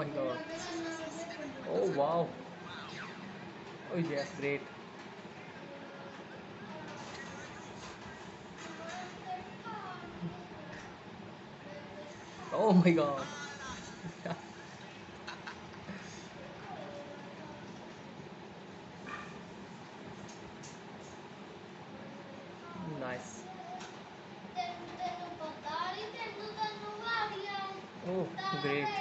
my god. Oh wow. Oh yeah, great. Oh my god. nice. Oh, great.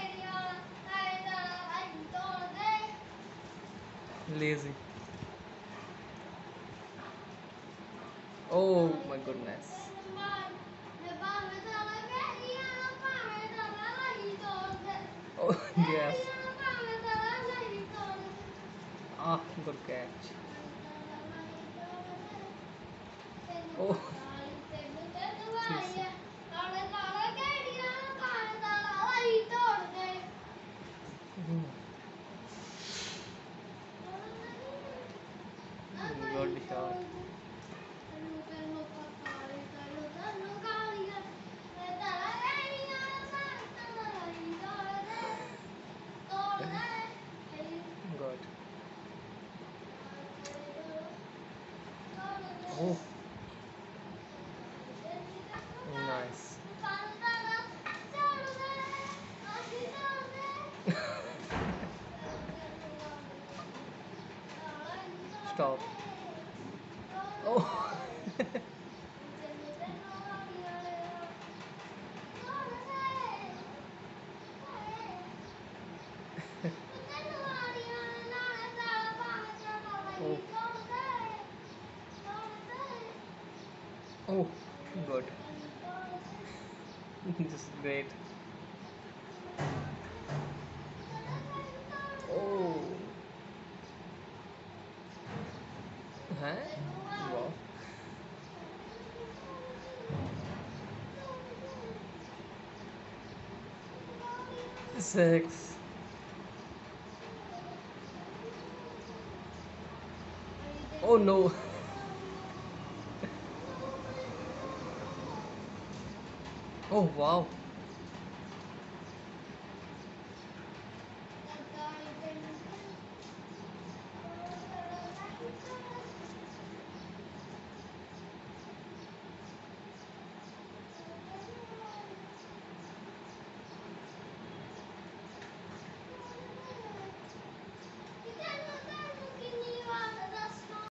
Lazy. Oh my goodness. Oh yes. Ah, good catch. Oh. Good. Oh, nice. Stop. Oh. Oh, good. this is great. Oh. Huh? Wow. Six. Oh no. Oh wow.